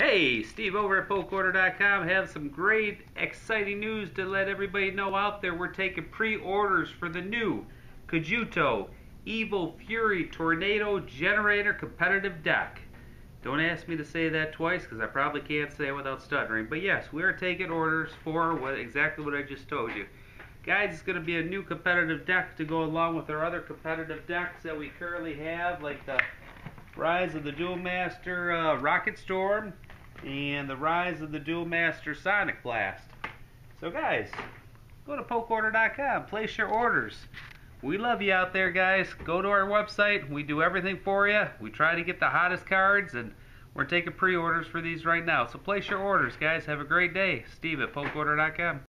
Hey, Steve over at PokeOrder.com have some great, exciting news to let everybody know out there. We're taking pre-orders for the new Kaijudo Evo Fury Tornado Generator Competitive Deck. Don't ask me to say that twice because I probably can't say it without stuttering. But yes, we are taking orders for what exactly what I just told you. Guys, it's going to be a new competitive deck to go along with our other competitive decks that we currently have, like the Rise of the Duel Master uh, Rocket Storm and the Rise of the Duel Master Sonic Blast. So guys, go to pokeorder.com, place your orders. We love you out there, guys. Go to our website. We do everything for you. We try to get the hottest cards, and we're taking pre-orders for these right now. So place your orders, guys. Have a great day. Steve at pokeorder.com.